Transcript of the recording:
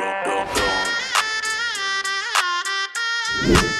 Boom, boom, boom.